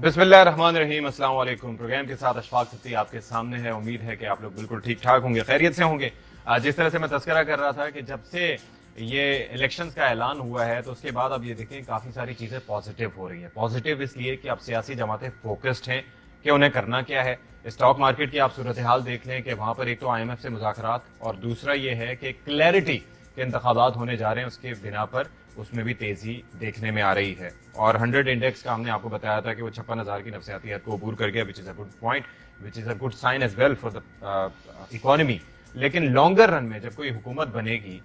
बिस्मिल्लाहिर्रहमानिर्रहीम अस्सलाम वालेकुम प्रोग्राम के साथ अशफाक सत्ती आपके सामने है। उम्मीद है कि आप लोग बिल्कुल ठीक ठाक होंगे, खैरियत से होंगे। जिस तरह से मैं तस्करा कर रहा था कि जब से ये इलेक्शन का ऐलान हुआ है तो उसके बाद अब ये देखें, काफ़ी सारी चीज़ें पॉजिटिव हो रही है। पॉजिटिव इसलिए कि अब सियासी जमातें फोकस्ड हैं कि उन्हें करना क्या है। स्टॉक मार्केट की आप सूरत हाल देख लें कि वहाँ पर एक तो आईएमएफ से मुजाकर और दूसरा ये है कि क्लैरिटी के इंतबात होने जा रहे हैं उसके बिना पर। उसमें भी तेज़ी देखने में आ रही है। और हंड्रेड इंडेक्स का हमने आपको बताया था कि वो छप्पन हज़ार की नफसियाती हद को अबूर कर गया which is a good point which is a good sign as well for the economy लेकिन लॉन्गर रन में जब कोई हुकूमत बनेगी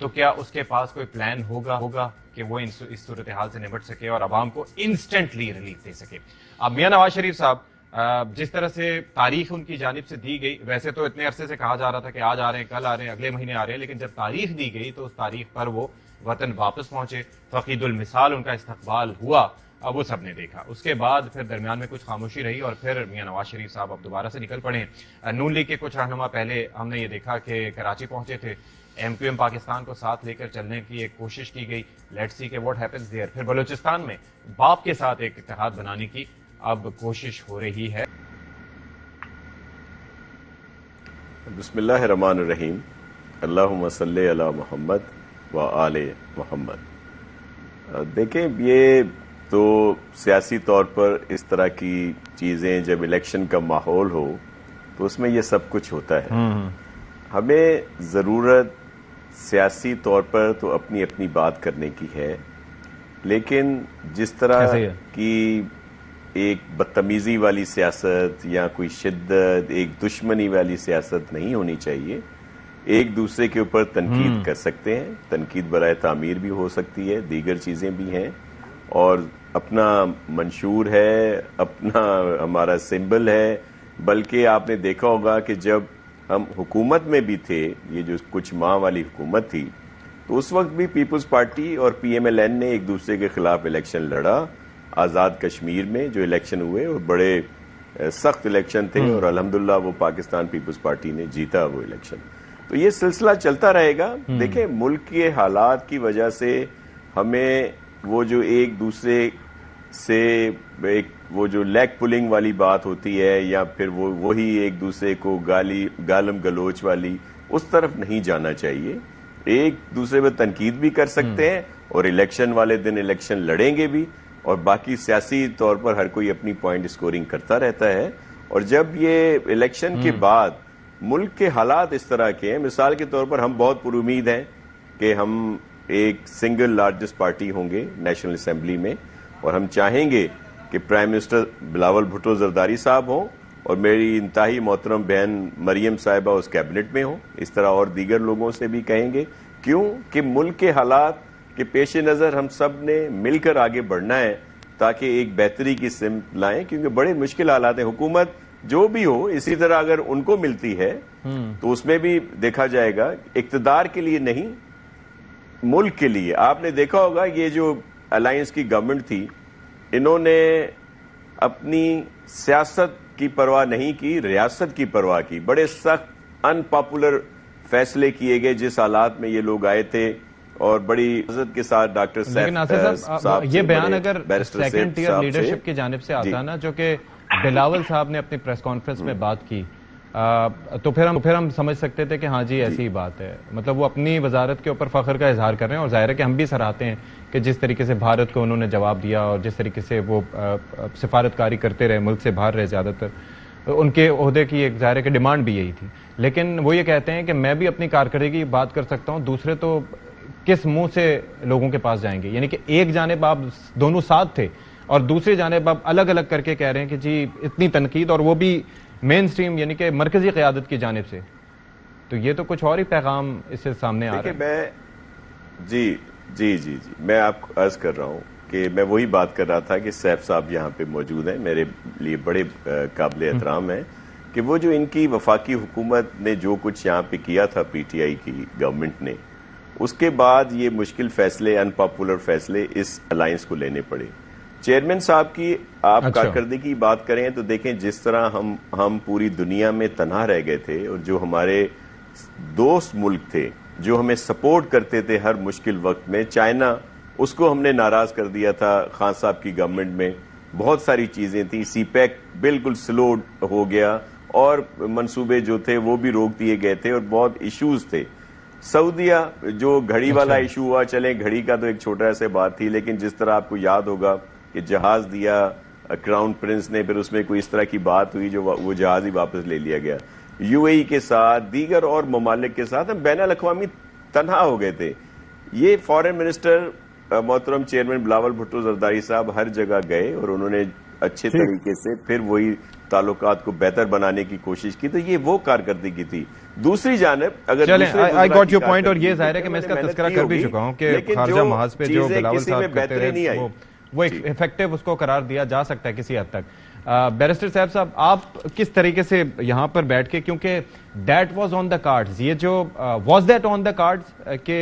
तो क्या उसके पास कोई प्लान होगा होगा कि वो इस सूरत हाल से निपट सके और आवाम को इंस्टेंटली रिलीफ दे सके? अब मियाँ नवाज़ शरीफ साहब जिस तरह से तारीख उनकी जानब से दी गई, वैसे तो इतने अरसे से कहा जा रहा था कि आज आ रहे हैं, कल आ रहे हैं, अगले महीने आ रहे हैं, लेकिन जब तारीख दी गई तो उस तारीख पर वो वतन वापस पहुँचे। फकीदुल मिसाल, उनका इस्तकबाल हुआ, अब वो सबने देखा। उसके बाद फिर दरमियान में कुछ खामोशी रही और फिर मियाँ नवाज़ शरीफ साहब अब दोबारा से निकल पड़े। नून लीग के कुछ रहनुमा पहले हमने ये देखा कि कराची पहुँचे थे। एम क्यू एम पाकिस्तान को साथ लेकर चलने की एक कोशिश की गई। लेट सी के व्हाट हैपेंस देयर फिर बलूचिस्तान में बाप के साथ एक इतिहाद बनाने की अब कोशिश हो रही है। बिस्मिल्लाहिर्रहमानिर्रहीम। अल्लाहुम्मा सल्ली अला मोहम्मद व आले मोहम्मद। देखें ये तो सियासी तौर पर इस तरह की चीज़ें जब इलेक्शन का माहौल हो तो उसमें ये सब कुछ होता है। हम्म, हम्म। हमें ज़रूरत सियासी तौर पर तो अपनी अपनी बात करने की है लेकिन जिस तरह की एक बदतमीजी वाली सियासत या कोई शिद्दत एक दुश्मनी वाली सियासत नहीं होनी चाहिए। एक दूसरे के ऊपर तनकीद हम्म। कर सकते हैं। तनकीद बरए तामीर भी हो सकती है दीगर चीज़ें भी हैं। और अपना मंशूर है अपना हमारा सिंबल है बल्कि आपने देखा होगा कि जब हम हुकूमत में भी थे ये जो कुछ माह वाली हुकूमत थी तो उस वक्त भी पीपल्स पार्टी और पीएमएलएन ने एक दूसरे के खिलाफ इलेक्शन लड़ा। आज़ाद कश्मीर में जो इलेक्शन हुए और बड़े सख्त इलेक्शन थे हम्म। और अल्हम्दुलिल्लाह वो पाकिस्तान पीपल्स पार्टी ने जीता वो इलेक्शन तो ये सिलसिला चलता रहेगा हम्म। देखें मुल्क के हालात की वजह से हमें वो जो एक दूसरे से एक वो जो लेग पुलिंग वाली बात होती है या फिर वो वही एक दूसरे को गाली गालम गलोच वाली उस तरफ़ नहीं जाना चाहिए एक दूसरे पर तनकीद भी कर सकते हम्म। हैं और इलेक्शन वाले दिन इलेक्शन लड़ेंगे भी और बाकी सियासी तौर पर हर कोई अपनी पॉइंट स्कोरिंग करता रहता है। और जब ये इलेक्शन के हम्म। बाद मुल्क के हालात इस तरह के हैं मिसाल के तौर पर हम बहुत पुरुद हैं कि हम एक सिंगल लार्जेस्ट पार्टी होंगे नेशनल असेंबली में और हम चाहेंगे कि प्राइम मिनिस्टर बिलावल भुट्टो जरदारी साहब हों और मेरी इंतहाई मोहतरम बहन मरियम साहिबा उस कैबिनेट में हों। इस तरह और दीगर लोगों से भी कहेंगे क्यों? कि मुल्क के हालात के पेश नज़र हम सबने मिलकर आगे बढ़ना है ताकि एक बेहतरी की सिम लाएँ क्योंकि बड़े मुश्किल हालात हैं। हुकूमत जो भी हो इसी तरह अगर उनको मिलती है हम्म। तो उसमें भी देखा जाएगा इकतदार के लिए नहीं मुल्क के लिए। आपने देखा होगा ये जो अलायंस की गवर्नमेंट थी इन्होंने अपनी सियासत की परवाह नहीं की रियासत की परवाह की। बड़े सख्त अनपॉपुलर फैसले किए गए जिस हालात में ये लोग आए थे और बड़ी इज़्ज़त के साथ डॉक्टर साहब ये बयान अगर सेकंड टीयर लीडरशिप की जानब से आता ना जो कि बिलावल साहब ने अपनी प्रेस कॉन्फ्रेंस में बात की आ, तो फिर हम फिर हम समझ सकते थे कि हाँ जी ऐसी ही बात है। मतलब वो अपनी वजारत के ऊपर फख्र का इजहार कर रहे हैं और ज़ाहिर है कि हम भी सराहते हैं कि जिस तरीके से भारत को उन्होंने जवाब दिया और जिस तरीके से वो सिफारतकारी करते रहे मुल्क से बाहर रहे ज़्यादातर उनके अहदे की एक ज़ाहिर की डिमांड भी यही थी। लेकिन वो ये कहते हैं कि मैं भी अपनी कारकर्दगी की बात कर सकता हूँ दूसरे तो किस मुँह से लोगों के पास जाएँगे? यानी कि एक जानब आप दोनों साथ थे और दूसरी जानब आप अलग अलग करके कह रहे हैं कि जी इतनी तनकीद और वो भी मेन स्ट्रीम यानी कि मरकजी क्यादत की जानब से। तो ये तो कुछ और ही पैगाम इससे सामने आ रहा है। मैं जी जी जी जी। मैं आपको अर्ज़ कर रहा हूँ कि मैं वही बात कर रहा था कि सैफ साहब यहाँ पे मौजूद हैं मेरे लिए बड़े काबिल हम्म। एहतराम है कि वो जो इनकी वफाकी हुकूमत ने जो कुछ यहाँ पे किया था पीटीआई की गवर्नमेंट ने उसके बाद ये मुश्किल फैसले अनपॉपुलर फैसले इस अलायंस को लेने पड़े। चेयरमैन साहब की आप अच्छा। कारकर्दगी की बात करें तो देखें जिस तरह हम हम पूरी दुनिया में तनहा रह गए थे और जो हमारे दोस्त मुल्क थे जो हमें सपोर्ट करते थे हर मुश्किल वक्त में चाइना उसको हमने नाराज़ कर दिया था खान साहब की गवर्नमेंट में। बहुत सारी चीज़ें थी सीपैक बिल्कुल स्लो हो गया और मंसूबे जो थे वो भी रोक दिए गए थे और बहुत इश्यूज़ थे। सऊदिया जो घड़ी वाला अच्छा। इशू हुआ चले घड़ी का तो एक छोटा सा बात थी लेकिन जिस तरह आपको याद होगा कि जहाज़ दिया क्राउन प्रिंस ने फिर उसमें कोई इस तरह की बात हुई जो वो जहाज़ ही वापस ले लिया गया यूएई के साथ दीगर और ममालिक के साथ हम बैन अवी तनहा हो गए थे ये फॉरेन मिनिस्टर मोहतरम चेयरमैन बिलावल भुट्टो जरदारी साहब हर जगह गए और उन्होंने अच्छे तरीके से फिर वही ताल्लुकात को बेहतर बनाने की कोशिश की तो ये वो कारकर्दगी थी। दूसरी जानब अगर आई गॉट योर पॉइंट और ये ज़ाहिर है कि मैं इसका तस्करा कर भी चुका हूँ कि खारजा महाज पे जो बिलावल साहब कहते बेहतरी नहीं आई। वो इफ़ेक्टिव उसको करार दिया जा सकता है किसी हद तक। बैरिस्टर साहब साहब आप किस तरीके से यहाँ पर बैठ के क्योंकि that was on the cards ये जो was that on the cards के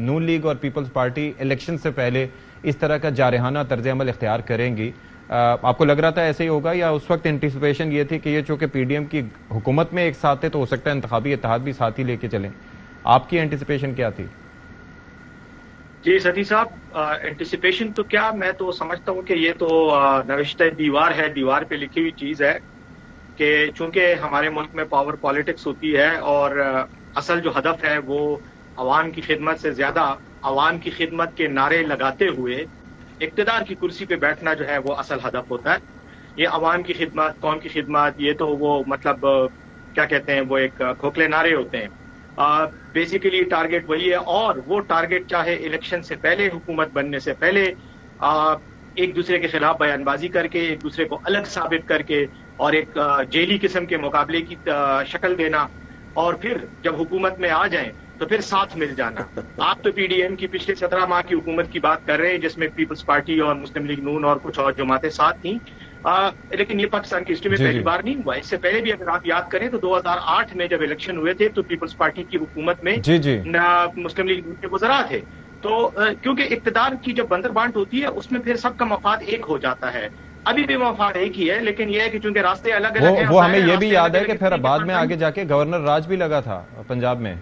नून लीग और पीपल्स पार्टी इलेक्शन से पहले इस तरह का जारहाना तर्ज अमल इख्तियार करेंगी आपको लग रहा था ऐसे ही होगा या उस वक्त एंटिसिपेशन ये थी कि ये चूँकि पीडीएम की हुकूमत में एक साथ थे तो हो सकता है इंतबी इतिहाद भी साथ ही लेके चलें। आपकी एंटिसिपेशन क्या थी? जी, सती साहब एंटिसिपेशन तो क्या मैं तो समझता हूँ कि ये तो नविश्त दीवार है, दीवार पे लिखी हुई चीज़ है कि चूँकि हमारे मुल्क में पावर पॉलिटिक्स होती है और असल जो हदफ है वो अवाम की खिदमत से ज़्यादा अवाम की खिदमत के नारे लगाते हुए इकतदार की कुर्सी पे बैठना जो है वो असल हदफ होता है। ये अवाम की खिदमत कौम की खिदमत ये तो वो मतलब क्या कहते हैं वो एक खोखले नारे होते हैं। बेसिकली टारगेट वही है और वो टारगेट चाहे इलेक्शन से पहले हुकूमत बनने से पहले आ, एक दूसरे के खिलाफ बयानबाजी करके एक दूसरे को अलग साबित करके और एक जेली किस्म के मुकाबले की शक्ल देना। और फिर जब हुकूमत में आ जाए तो फिर साथ मिल जाना। आप तो पीडीएम की पिछले सत्रह माह की हुकूमत की बात कर रहे हैं जिसमें पीपल्स पार्टी और मुस्लिम लीग नून और कुछ और जमातें साथ थी। आ, लेकिन ये पाकिस्तान की हिस्ट्री में पहली बार नहीं हुआ। इससे पहले भी अगर आप याद करें तो 2008 में जब इलेक्शन हुए थे तो पीपल्स पार्टी की हुकूमत में जी जी। मुस्लिम लीग के गुजरा थे। तो क्योंकि इकतदार की जब बंदर बांट होती है उसमें फिर सबका मफाद एक हो जाता है। अभी भी मफाद एक ही है लेकिन यह है कि चूँकि रास्ते अलग अलग वो, वो हमें यह भी याद है कि फिर बाद में आगे जाके गवर्नर राज भी लगा था पंजाब में।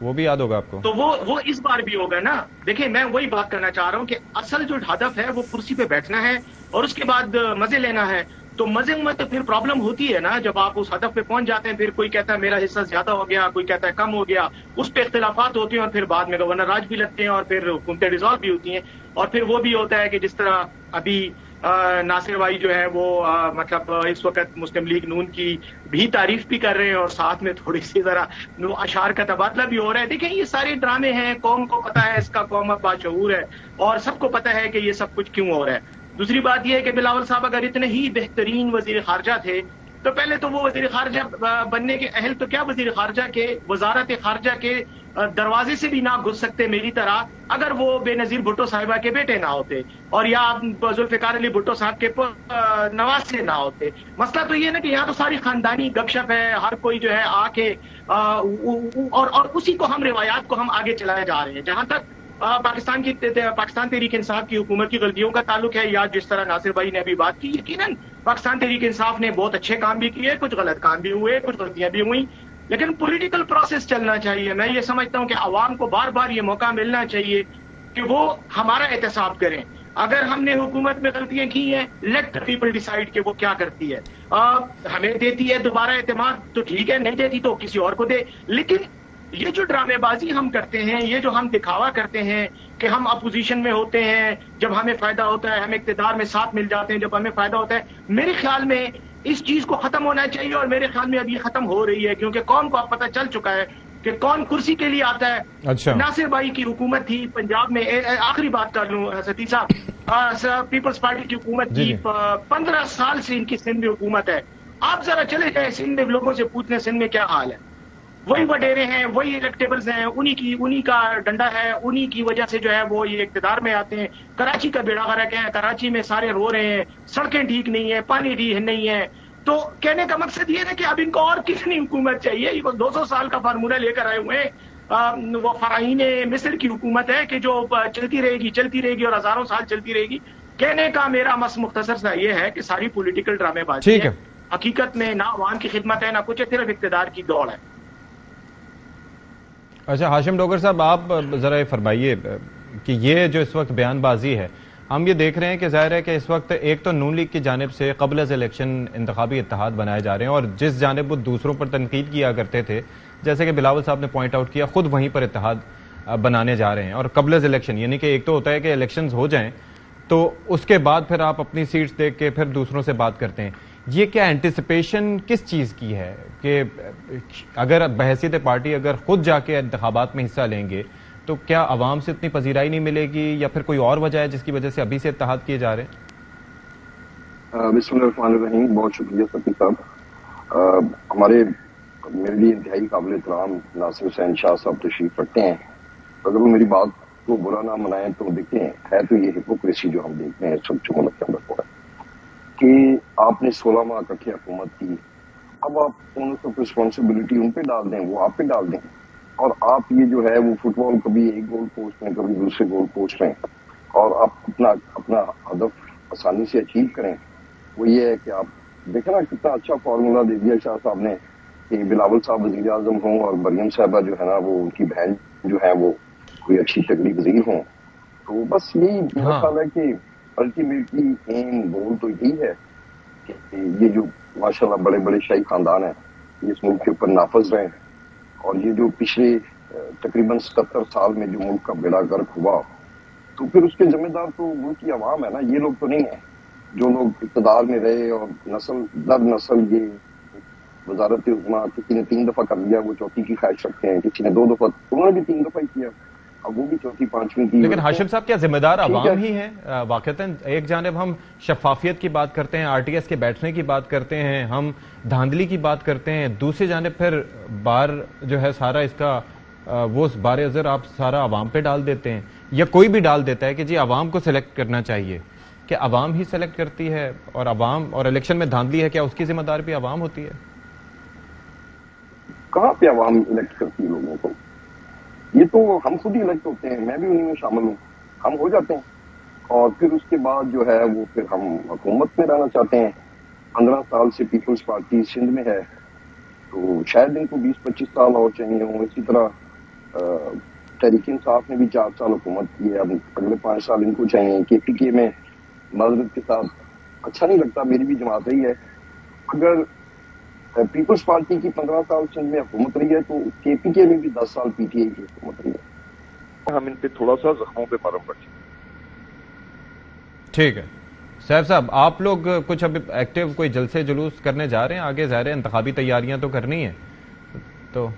वो भी याद होगा आपको। तो वो वो इस बार भी होगा ना? देखिए, मैं वही बात करना चाह रहा हूँ कि असल जो हदफ है, वो कुर्सी पे बैठना है और उसके बाद मज़े लेना है। तो मज़े में तो फिर प्रॉब्लम होती है ना, जब आप उस हदफ पे पहुँच जाते हैं, फिर कोई कहता है, मेरा हिस्सा ज़्यादा हो गया, कोई कहता है, कम हो गया, उस पर इख्तलाफात होती हैं और फिर बाद में गवर्नर राज भी लगते हैं और फिर हुकूमतें डिजॉल्व भी होती हैं। और फिर वो भी होता है कि जिस तरह अभी नासिर भाई जो है वो आ, मतलब इस वक्त मुस्लिम लीग नून की भी तारीफ़ भी कर रहे हैं और साथ में थोड़ी सी जरा अशार का तबादला भी हो रहा है। देखिए ये सारे ड्रामे हैं कौम को पता है इसका कौम अब बाशूर है और सबको पता है कि ये सब कुछ क्यों हो रहा है। दूसरी बात यह है कि बिलावल साहब अगर इतने ही बेहतरीन वज़ीर खारजा थे तो पहले तो वो वज़ीर खारजा बनने के अहल तो क्या वज़ीर खारजा के वजारत खारजा के दरवाजे से भी ना घुस सकते मेरी तरह अगर वो बेनजीर भुट्टो साहिबा के बेटे ना होते और या जुल्फिकार अली भुट्टो साहब के नवाज़ से ना होते। मसला तो ये ना कि यहाँ तो सारी खानदानी गपशप है हर कोई जो है आके और और उसी को हम रिवायात को हम आगे चलाए जा रहे हैं। जहाँ तक आ, पाकिस्तान की ते, ते, पाकिस्तान तहरीक इंसाफ की हुकूमत की गलतियों का ताल्लुक है या जिस तरह नासिर भाई ने अभी बात की यकीनन पाकिस्तान तहरीक इंसाफ ने बहुत अच्छे काम भी किए कुछ गलत काम भी हुए कुछ गलतियाँ भी हुई। लेकिन पॉलिटिकल प्रोसेस चलना चाहिए। मैं ये समझता हूँ कि आवाम को बार बार ये मौका मिलना चाहिए कि वो हमारा एहतसाब करें। अगर हमने हुकूमत में गलतियाँ की हैं लेट पीपल डिसाइड कि वो क्या करती है। आ, हमें देती है दोबारा एतमाद तो ठीक है नहीं देती तो किसी और को दे। लेकिन ये जो ड्रामेबाजी हम करते हैं ये जो हम दिखावा करते हैं कि हम अपोजिशन में होते हैं जब हमें फ़ायदा होता है हम इकतदार में साथ मिल जाते हैं जब हमें फ़ायदा होता है मेरे ख्याल में इस चीज़ को खत्म होना चाहिए और मेरे ख्याल में अब ये खत्म हो रही है क्योंकि कौन को अब पता चल चुका है कि कौन कुर्सी के लिए आता है। अच्छा। नासिर भाई की हुकूमत थी पंजाब में। आखिरी बात कर लू सती साहब। पीपल्स पार्टी की हुकूमत थी। पंद्रह साल से इनकी सिंध में हुकूमत है। आप जरा चले जाए सिंध में लोगों से पूछने सिंध में क्या हाल है। वही वडेरे हैं वही इलेक्टेबल्स हैं उन्हीं की उन्हीं का डंडा है उन्हीं की वजह से जो है वो ये इकतदार में आते हैं। कराची का बेड़ा गरक है कराची में सारे रो रहे हैं सड़कें ठीक नहीं है पानी ठीक नहीं है। तो कहने का मकसद ये है कि अब इनको और कितनी हुकूमत चाहिए? ये दो सौ साल का फार्मूला लेकर आए हुए हैं। वो फराहीन मिस्र की हुकूमत है कि जो चलती रहेगी चलती रहेगी और हज़ारों साल चलती रहेगी। कहने का मेरा मस मुख्तसर सा ये है कि सारी पोलिटिकल ड्रामेबाजी है। हकीकत में ना अवाम की खिदमत है ना कुछ है सिर्फ़ इकतदार की दौड़ है। अच्छा हाशिम डोगर साहब, आप जरा फरमाइए कि ये जो इस वक्त बयानबाजी है, हम ये देख रहे हैं कि ज़ाहिर है कि इस वक्त एक तो नून लीग की जानब से कबल इलेक्शन इंतबी इतिहाद बनाए जा रहे हैं और जिस जानब वो दूसरों पर तनकीद किया करते थे, जैसे कि बिलावल साहब ने पॉइंट आउट किया, खुद वहीं पर इतिहाद बनाने जा रहे हैं। और कबल इलेक्शन, यानी कि एक तो होता है कि इलेक्शन हो जाएँ तो उसके बाद फिर आप अपनी सीट्स देख के फिर दूसरों से बात करते हैं। ये क्या एंटिसिपेशन किस चीज़ की है कि, अगर बहसीत पार्टी अगर खुद जाके इंतबात में हिस्सा लेंगे तो क्या आवाम से इतनी पजीराई नहीं मिलेगी या फिर कोई और वजह है जिसकी वजह से अभी से इतिहाद किए जा रहे हैं? बहुत शुक्रिया सती साहब हमारे मेरे लिए इंतहाई काबिल इतराम नासिर हुसैन शाह साहब तशरीफ़ रखते हैं। अगर वो मेरी बात को बुरा ना मनाए तो देखें, है तो ये हिपोक्रेसी जो हम देखते हैं सब मुल्क के अंदर हुआ कि आपने सोलह माह इकट्ठी हुकूमत की। अब आप उन सब रिस्पॉन्सिबिलिटी उन पे डाल दें वो आप पे डाल दें। और आप ये जो है वो फुटबॉल कभी एक गोल पोस्ट में कभी दूसरे गोल पोस्ट में। और आप अपना अपना हदफ आसानी से अचीव करें। वो ये है कि आप देखें ना कितना अच्छा फॉर्मूला दे दिया शाह साहब ने कि बिलावल साहब वज़ीर आज़म हों और मरियम साहबा जो है ना वो उनकी बहन जो है वो कोई अच्छी तगड़ी वज़ीर हों। तो बस यही मेरा हाँ। ख्याल है कि अल्टीमेटली एम गोल तो यही है कि ये जो माशाल्लाह बड़े बड़े शाही खानदान है इस मुल्क के ऊपर नाफज रहे हैं। और ये जो पिछले तकरीबन सतर साल में जो मुल्क का बेड़ा गर्क हुआ तो फिर उसके जिम्मेदार तो मुल्क की आवाम है ना, ये लोग तो नहीं है। जो लोग इकतदार में रहे और नस्ल, दर नस्ल ये वजारत उजमा किसी ने तीन दफ़ा कर लिया, वो चौथी की ख्वाहिश रखते हैं, किसी ने दो दफ़ा, उन्होंने भी तीन दफ़ा ही किया। अब वो भी चौथी पांचवी की लेकिन हाशिम साहब क्या जिम्मेदार अवाम ही। है वाकता एक जानब हम शफाफियत की बात करते हैं आरटीएस के बैठने की बात करते हैं हम धांधली की बात करते हैं दूसरी जानब फिर बार जो है सारा इसका वो बार अजर आप सारा अवाम पे डाल देते हैं या कोई भी डाल देता है कि जी अवाम को सिलेक्ट करना चाहिए कि अवाम ही सिलेक्ट करती है और अवाम और इलेक्शन में धांधली है क्या उसकी जिम्मेदार भी अवाम होती है? कहाँ पे अवाम इलेक्ट करती है लोगों को? ये तो हम खुद ही इलेक्ट होते हैं, मैं भी उन्हीं में शामिल हूँ। हम हो जाते हैं। और फिर उसके बाद जो है, वो फिर हम हुकूमत में रहना चाहते हैं। पंद्रह साल से पीपल्स पार्टी सिंध में है। तो शायद इनको बीस पच्चीस साल और चाहिए हो। इसी तरह तहरीक इंसाफ ने भी चार साल हुकूमत की है। अब अगले पाँच साल इनको चाहिए। के पी के में मदद के साथ अच्छा नहीं लगता। मेरी भी जमात रही है। अगर पीपल्स पार्टी की पंद्रह साल सिंध में हुकूमत रही है तो के पी के में भी दस साल पीटीआई की हुकूमत रही है। हम इन पे थोड़ा सा जख्मों पे मरम रखें ठीक है। साहब साहब आप लोग कुछ अभी एक्टिव कोई जलसे जुलूस करने जा रहे हैं? आगे जा रहे हैं इंतबी तैयारियाँ तो करनी है। तो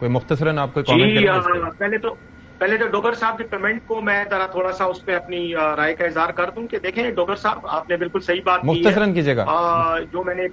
कोई मुख्तसरन आप कोई कॉमेंट पहले तो पहले तो डोगर साहब के कमेंट को मैं जरा थोड़ा सा उस पर अपनी राय का इजहार कर दूँ कि देखें डोगर साहब आपने बिल्कुल सही बात मुख्तसरन की जगह जो मैंने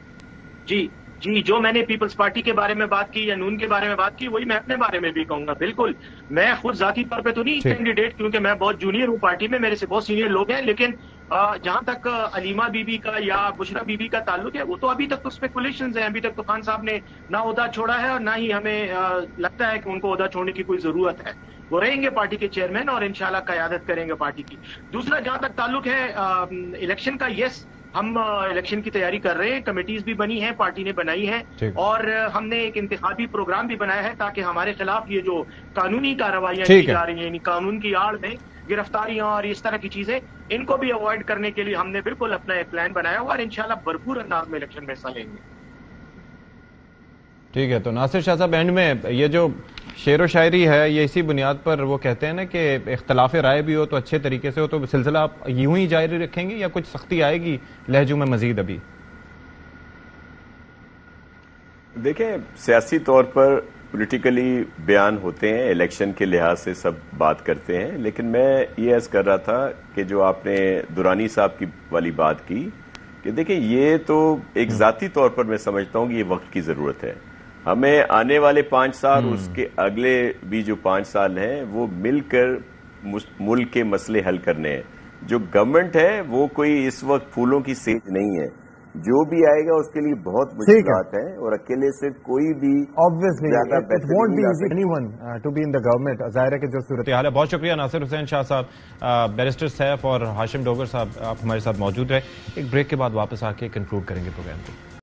जी जी जो मैंने पीपल्स पार्टी के बारे में बात की या नून के बारे में बात की वही मैं अपने बारे में भी कहूँगा बिल्कुल। मैं खुद जाती तौर पे तो नहीं कैंडिडेट क्योंकि मैं बहुत जूनियर हूँ पार्टी में मेरे से बहुत सीनियर लोग हैं लेकिन जहाँ तक अलीमा बीबी का या बुशरा बीबी का ताल्लुक है वो तो अभी तक तो स्पेकुलेशन है अभी तक तो खान साहब ने ना उहदा छोड़ा है और ना ही हमें लगता है कि उनको उहदा छोड़ने की कोई ज़रूरत है। वो रहेंगे पार्टी के चेयरमैन और इंशाल्लाह क्यादत करेंगे पार्टी की। दूसरा जहाँ तक ताल्लुक है इलेक्शन का यस हम इलेक्शन की तैयारी कर रहे हैं कमेटीज भी बनी है पार्टी ने बनाई है और हमने एक इंतजामी प्रोग्राम भी बनाया है ताकि हमारे खिलाफ ये जो कानूनी कार्रवाइयाँ की जा रही हैं कानून की आड़ में गिरफ्तारियाँ और इस तरह की चीज़ें इनको भी अवॉइड करने के लिए हमने बिल्कुल अपना एक प्लान बनाया हुआ और इंशाल्लाह भरपूर अंदाज में इलेक्शन में हिस्सा लेंगे। ठीक है तो नासिर शाह साहब एंड में ये जो शेर व शायरी है ये इसी बुनियाद पर वो कहते हैं ना कि इख्तलाफ राय भी हो तो अच्छे तरीके से हो तो सिलसिला आप यूँ ही जारी रखेंगे या कुछ सख्ती आएगी लहजू में मजीद अभी देखें सियासी तौर पर पॉलिटिकली बयान होते हैं इलेक्शन के लिहाज से सब बात करते हैं लेकिन मैं ये अर्ज़ कर रहा था कि जो आपने दुरानी साहब की वाली बात की कि देखिए ये तो एक हम्म। जाती तौर पर मैं समझता हूँ कि ये वक्त की ज़रूरत है हमें आने वाले पाँच साल हम्म। उसके अगले भी जो पाँच साल हैं वो मिलकर मुल्क के मसले हल करने हैं। जो गवर्नमेंट है वो कोई इस वक्त फूलों की सेज नहीं है। जो भी आएगा उसके लिए बहुत मुश्किल बात है और अकेले से कोई भी obviously to be in the government ज़ाहिर है कि जो सूरत हाल है बहुत शुक्रिया। नासिर हुसैन शाह साहब बैरिस्टर सैफ और हाशिम डोगर साहब आप हमारे साथ मौजूद रहे। एक ब्रेक के बाद वापस आके कंक्लूड करेंगे प्रोग्राम को।